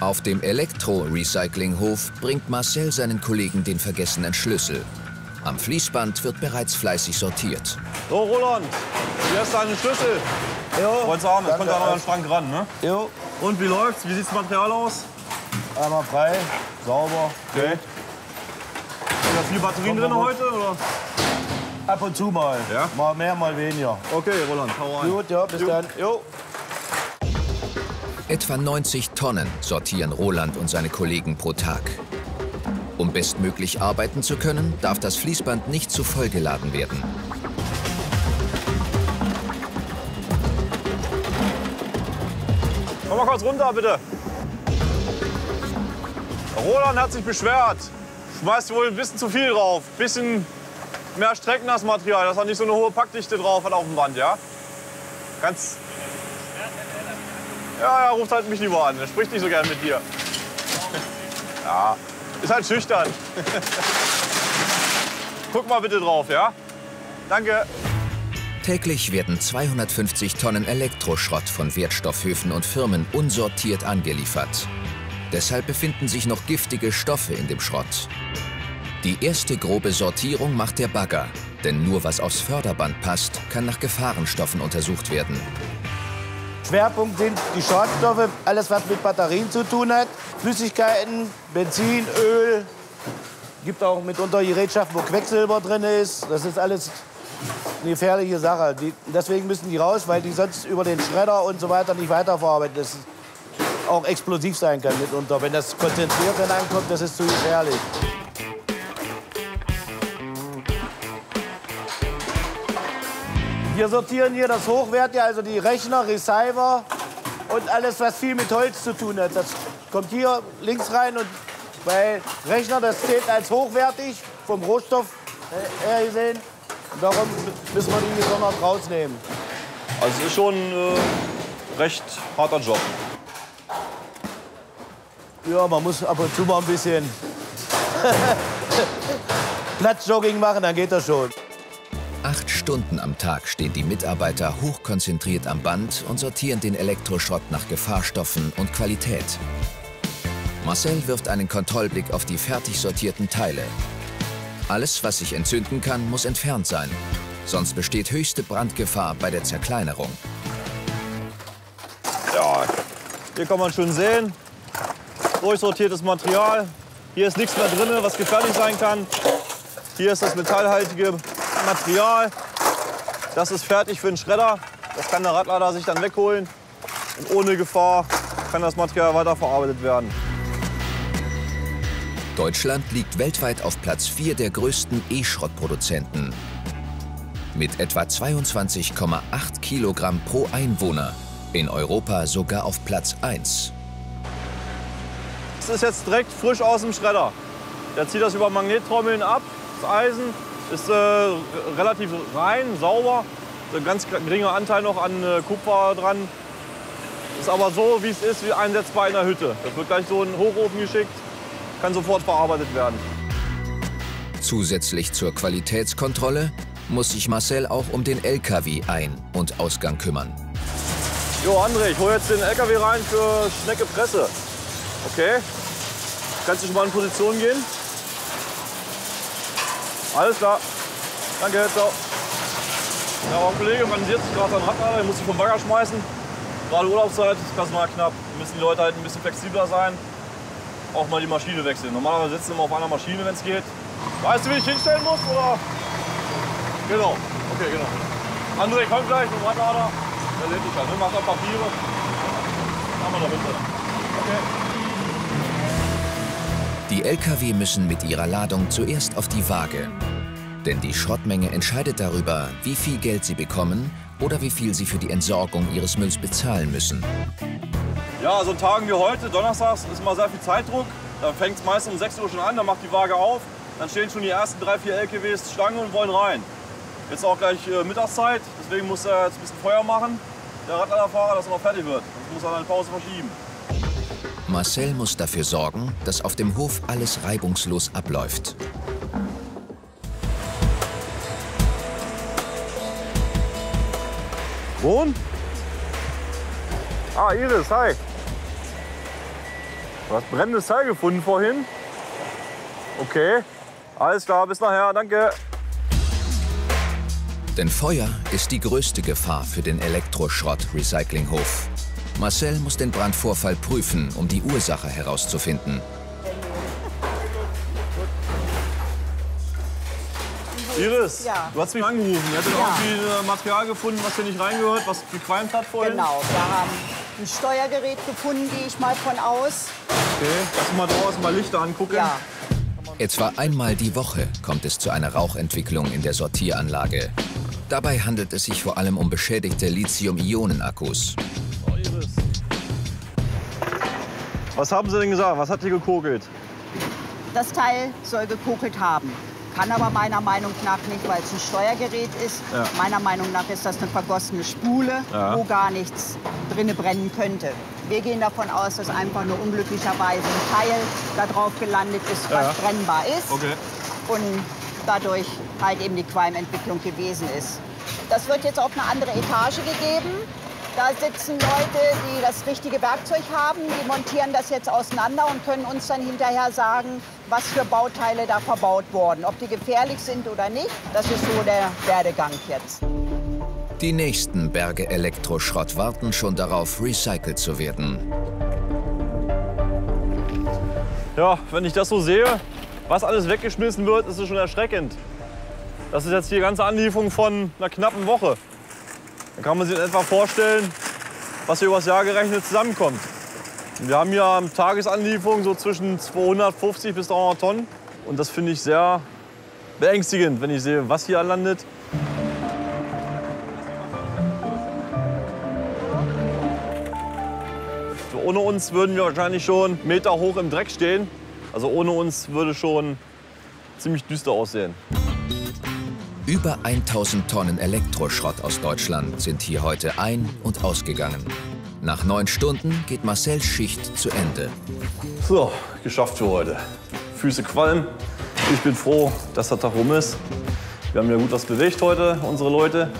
Auf dem Elektro-Recyclinghof bringt Marcel seinen Kollegen den vergessenen Schlüssel. Am Fließband wird bereits fleißig sortiert. So, Roland, hier ist dein Schlüssel. Jo, Wollt's haben, jetzt kommt da noch ein Schrank ran, ne? Jo, Und wie läuft's? Wie sieht's Material aus? einmal frei, sauber. Okay. Sind da viele Batterien drin heute, oder? Ab und zu mal. Ja? Mal mehr, mal weniger. Okay, Roland, hau rein. Gut, ja, bis dann. Jo. Etwa 90 Tonnen sortieren Roland und seine Kollegen pro Tag. Um bestmöglich arbeiten zu können, darf das Fließband nicht zu voll geladen werden. Komm mal kurz runter, bitte. Roland hat sich beschwert. Schmeißt wohl ein bisschen zu viel drauf. Bisschen mehr Streckennassmaterial, dass er nicht so eine hohe Packdichte drauf hat auf dem Band, ja? Ganz. Ja, ja, ruft halt mich lieber an. Er spricht nicht so gern mit dir. Ja, ist halt schüchtern. Guck mal bitte drauf, ja? Danke. Täglich werden 250 Tonnen Elektroschrott von Wertstoffhöfen und Firmen unsortiert angeliefert. Deshalb befinden sich noch giftige Stoffe in dem Schrott. Die erste grobe Sortierung macht der Bagger, denn nur was aufs Förderband passt, kann nach Gefahrenstoffen untersucht werden. Schwerpunkt sind die Schadstoffe, alles was mit Batterien zu tun hat. Flüssigkeiten, Benzin, Öl. Gibt auch mitunter Gerätschaften, wo Quecksilber drin ist. Das ist alles eine gefährliche Sache. Die, deswegen müssen die raus, weil die sonst über den Schredder und so weiter nicht weiterverarbeitet. Das auch explosiv sein kann mitunter. Wenn das konzentriert dann ankommt, das ist zu gefährlich. Wir sortieren hier das Hochwertige, also die Rechner, Receiver und alles, was viel mit Holz zu tun hat. Das kommt hier links rein und bei Rechner, das zählt als hochwertig vom Rohstoff her gesehen. Und darum müssen wir die gesondert rausnehmen. Also es ist schon äh, recht harter Job. Ja, man muss ab und zu mal ein bisschen Platzjogging machen, dann geht das schon. Acht Stunden am Tag stehen die Mitarbeiter hochkonzentriert am Band und sortieren den Elektroschrott nach Gefahrstoffen und Qualität. Marcel wirft einen Kontrollblick auf die fertig sortierten Teile. Alles, was sich entzünden kann, muss entfernt sein. Sonst besteht höchste Brandgefahr bei der Zerkleinerung. Ja, hier kann man schön sehen. Durchsortiertes Material. Hier ist nichts mehr drin, was gefährlich sein kann. Hier ist das metallhaltige Material. Das ist fertig für den Schredder. Das kann der Radlader sich dann wegholen. Und ohne Gefahr kann das Material weiterverarbeitet werden. Deutschland liegt weltweit auf Platz 4 der größten E-Schrottproduzenten. Mit etwa 22,8 Kilogramm pro Einwohner. In Europa sogar auf Platz 1. Das ist jetzt direkt frisch aus dem Schredder. Der zieht das über Magnettrommeln ab. Das Eisen ist äh, relativ rein, sauber. Ein ganz geringer Anteil noch an äh, Kupfer dran. Ist aber so, wie es ist, wie einsetzbar in der Hütte. Das wird gleich so in den Hochofen geschickt, kann sofort verarbeitet werden. Zusätzlich zur Qualitätskontrolle muss sich Marcel auch um den LKW Ein- und Ausgang kümmern. Jo, André, ich hole jetzt den LKW rein für Schnecke Presse. Okay. Kannst du schon mal in Position gehen? Alles klar. Danke, ciao. Ja, aber Kollege, man sieht sich gerade am Radlader, der muss sich vom Bagger schmeißen. Gerade Urlaubszeit, das Personal knapp. Müssen die Leute halt ein bisschen flexibler sein. Auch mal die Maschine wechseln. Normalerweise sitzen immer auf einer Maschine, wenn es geht. Weißt du, wie ich hinstellen muss, oder? Genau. Okay, genau. André kommt gleich mit dem Radlader. Der lädt dich halt, ne? Macht auch Papiere. Haben wir da bitte. Okay. Die LKW müssen mit ihrer Ladung zuerst auf die Waage. Denn die Schrottmenge entscheidet darüber, wie viel Geld sie bekommen oder wie viel sie für die Entsorgung ihres Mülls bezahlen müssen. Ja, so an Tagen wie heute, donnerstags, ist immer sehr viel Zeitdruck. Da fängt es meist um 6 Uhr schon an, dann macht die Waage auf. Dann stehen schon die ersten drei, vier LKWs Schlange und wollen rein. Jetzt auch gleich äh, Mittagszeit, deswegen muss er jetzt ein bisschen Feuer machen. Der Radladerfahrer, dass er noch fertig wird. Sonst muss er eine Pause verschieben. Marcel muss dafür sorgen, dass auf dem Hof alles reibungslos abläuft. Wohn? Ah, Iris, hi. Du hast brennendes Teil gefunden vorhin. Okay. Alles klar, bis nachher, danke. Denn Feuer ist die größte Gefahr für den Elektroschrott-Recyclinghof. Marcel muss den Brandvorfall prüfen, um die Ursache herauszufinden. Iris, Ja. du hast mich angerufen. Ihr hattet Ja. irgendwie äh, Material gefunden, was hier nicht reingehört, was gequalmt hat vorhin. Genau, wir haben ein Steuergerät gefunden, gehe ich mal von aus. Okay, lass uns mal draußen mal Lichter angucken. Ja, Etwa einmal die Woche kommt es zu einer Rauchentwicklung in der Sortieranlage. Dabei handelt es sich vor allem um beschädigte Lithium-Ionen-Akkus. Was haben Sie denn gesagt? Was hat hier gekokelt? das Teil soll gekokelt haben. Kann aber meiner Meinung nach nicht, weil es ein Steuergerät ist. Ja. Meiner Meinung nach ist das eine vergossene Spule, Ja. wo gar nichts drinne brennen könnte. Wir gehen davon aus, dass einfach nur unglücklicherweise ein Teil da drauf gelandet ist, was Ja. brennbar ist. Okay. und dadurch halt eben die Qualmentwicklung gewesen ist. Das wird jetzt auf eine andere Etage gegeben. Da sitzen Leute, die das richtige Werkzeug haben, die montieren das jetzt auseinander und können uns dann hinterher sagen, was für Bauteile da verbaut wurden, ob die gefährlich sind oder nicht. Das ist so der Werdegang jetzt. Die nächsten Berge Elektroschrott warten schon darauf, recycelt zu werden. Ja, wenn ich das so sehe, was alles weggeschmissen wird, ist es schon erschreckend. Das ist jetzt die ganze Anlieferung von einer knappen Woche. Da kann man sich etwa vorstellen, was hier übers Jahr gerechnet zusammenkommt. Wir haben hier am Tagesanlieferung so zwischen 250 bis 300 Tonnen. Und das finde ich sehr beängstigend, wenn ich sehe, was hier landet. Ohne uns würden wir wahrscheinlich schon Meter hoch im Dreck stehen. Also ohne uns würde schon ziemlich düster aussehen. Über 1000 Tonnen Elektroschrott aus Deutschland sind hier heute ein- und ausgegangen. Nach neun Stunden geht Marcells Schicht zu Ende. So, geschafft für heute. Füße qualmen. Ich bin froh, dass der Tag rum ist. Wir haben ja gut was bewegt heute, unsere Leute.